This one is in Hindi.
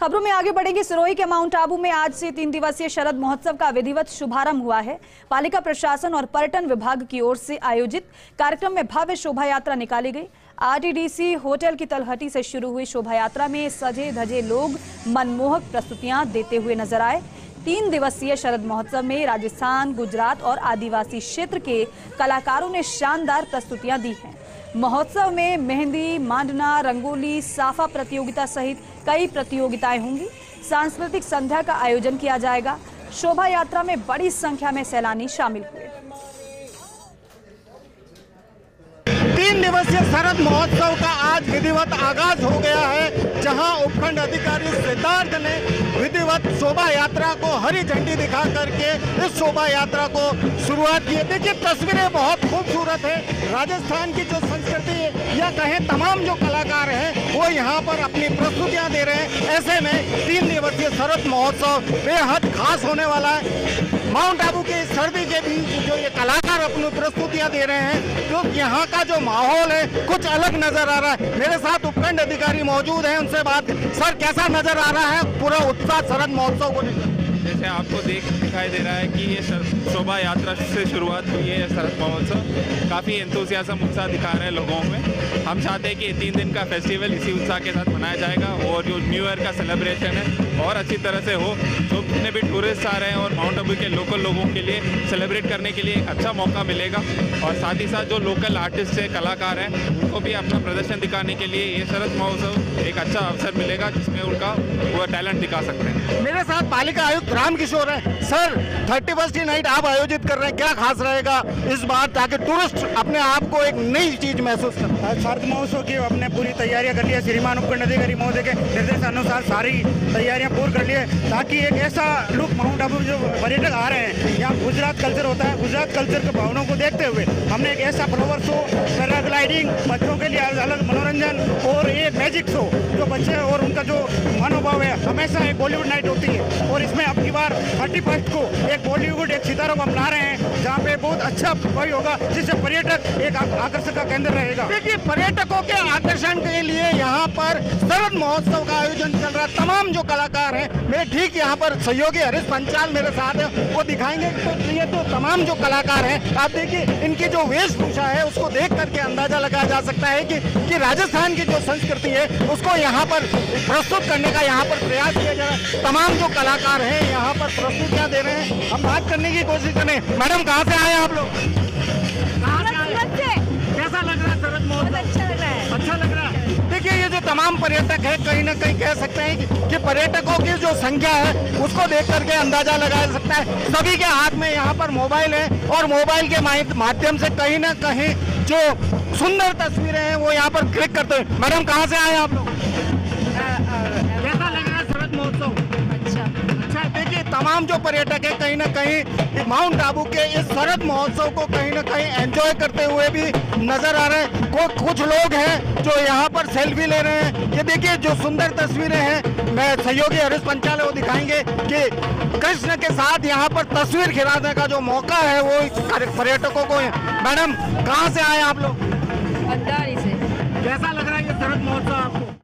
खबरों में आगे बढ़ेंगे। सिरोही के माउंट आबू में आज से तीन दिवसीय शरद महोत्सव का विधिवत शुभारंभ हुआ है। पालिका प्रशासन और पर्यटन विभाग की ओर से आयोजित कार्यक्रम में भव्य शोभा यात्रा निकाली गई। आरटीडीसी होटल की तलहटी से शुरू हुई शोभा यात्रा में सजे धजे लोग मनमोहक प्रस्तुतियाँ देते हुए नज़र आए। तीन दिवसीय शरद महोत्सव में राजस्थान, गुजरात और आदिवासी क्षेत्र के कलाकारों ने शानदार प्रस्तुतियाँ दी हैं। महोत्सव में मेहंदी, मांडना, रंगोली, साफा प्रतियोगिता सहित कई प्रतियोगिताएँ होंगी। सांस्कृतिक संध्या का आयोजन किया जाएगा। शोभा यात्रा में बड़ी संख्या में सैलानी शामिल हुए। तीन दिवसीय शरद महोत्सव का आज विधिवत आगाज़ हो गया है, जहाँ उपखंड अधिकारी सिद्धार्थ ने विधिवत शोभा यात्रा को हरी झंडी दिखा करके इस शोभा यात्रा को शुरुआत की देखिए, तस्वीरें बहुत खूबसूरत है। राजस्थान की जो संस्कृति या कहें तमाम जो कलाकार हैं, वो यहाँ पर अपनी प्रस्तुतियाँ दे रहे हैं। ऐसे में तीन दिवसीय शरद महोत्सव बेहद खास होने वाला है। माउंट आबू के सर्दी के बीच जो ये कलाकार अपनी प्रस्तुतियाँ दे रहे हैं, जो यहाँ का जो माहौल है, कुछ अलग नज़र आ रहा है। मेरे साथ उपखंड अधिकारी मौजूद हैं, उनसे बात। सर, कैसा नज़र आ रहा है? पूरा उत्साह शरद महोत्सव को लेकर। जैसे आपको देख दिखाई दे रहा है कि ये शोभा यात्रा से शुरुआत हुई है शरद महोत्सव। काफ़ी एंथुसियाजम उत्साह दिखा रहे हैं लोगों में। हम चाहते हैं कि तीन दिन का फेस्टिवल इसी उत्साह के साथ मनाया जाएगा और जो न्यू ईयर का सेलिब्रेशन है और अच्छी तरह से हो जो जितने भी टूरिस्ट आ रहे हैं और माउंट आबू के लोकल लोगों के लिए सेलिब्रेट करने के लिए एक अच्छा मौका मिलेगा। और साथ ही साथ जो लोकल आर्टिस्ट है कलाकार हैं उनको भी अपना प्रदर्शन दिखाने के लिए ये शरद महोत्सव एक अच्छा अवसर मिलेगा जिसमें उनका वो टैलेंट दिखा सकते हैं। मेरे साथ पालिका आयुक्त राम किशोर है। सर थर्टी फ़र्स्ट नाइट आप आयोजित कर रहे हैं क्या खास रहेगा इस बार ताकि टूरिस्ट अपने आप को एक नई चीज़ महसूस कर? शरद महोत्सव की अपने पूरी तैयारियाँ कर ली है। श्रीमान उपखंड अधिकारी महोदय के निर्देश अनुसार सारी तैयारियाँ पूर्ण कर लिए ताकि एक ऐसा लुक माउंट आबू जो पर्यटक आ रहे हैं, यहाँ गुजरात कल्चर होता है, गुजरात कल्चर के भावनों को देखते हुए हमने एक ऐसा फ्लावर शो पैराग्लाइडिंग बच्चों के लिए अलग मनोरंजन और एक मैजिक शो जो बच्चे और उनका जो मनोभाव है, हमेशा एक बॉलीवुड नाइट होती है। और इसमें अब की बार थर्टी फ़र्स्ट को एक बॉलीवुड एक सितारों को अपना रहे हैं, जहाँ पे बहुत अच्छा वही होगा, जिससे पर्यटक एक आकर्षण का केंद्र रहेगा। देखिए, पर्यटकों के आकर्षण के लिए यहाँ पर शरद महोत्सव का आयोजन चल रहा है। तमाम जो कलाकार हैं मेरे ठीक यहाँ पर सहयोगी हरीश पंचाल मेरे साथ है वो दिखाएँगे। तो ये तो तमाम जो कलाकार हैं आप देखिए इनकी जो वेशभूषा है उसको देख करके अंदाज़ा लगाया जा सकता है कि, कि राजस्थान की जो संस्कृति है उसको यहाँ पर प्रस्तुत करने का यहाँ पर प्रयास किया जा रहा है। तमाम जो कलाकार हैं यहाँ पर प्रस्तुतियाँ दे रहे हैं हम बात करने की कोशिश करें। मैडम कहाँ से आए आप लोग? कैसा लग रहा है शरद महोत्सव? तमाम पर्यटक है कहीं ना कहीं कह सकते हैं कि, पर्यटकों की जो संख्या है उसको देख करके अंदाज़ा लगा सकता है। सभी के हाथ में यहाँ पर मोबाइल है और मोबाइल के माध्यम से कहीं ना कहीं जो सुंदर तस्वीरें हैं वो यहाँ पर क्लिक करते हैं। मैडम कहाँ से आए आप लोग? तमाम जो पर्यटक है कहीं ना कहीं माउंट आबू के इस शरद महोत्सव को कहीं ना कहीं एंजॉय करते हुए भी नज़र आ रहे हैं। को, कुछ लोग हैं जो यहाँ पर सेल्फी ले रहे हैं। ये देखिए जो सुंदर तस्वीरें हैं मैं सहयोगी हरीश पंचाल वो दिखाएँगे कि कृष्ण के साथ यहाँ पर तस्वीर खिलाने का जो मौका है वो पर्यटकों को है। मैडम कहाँ से आए आप लोग? से। कैसा लग रहा है ये शरद महोत्सव आपको?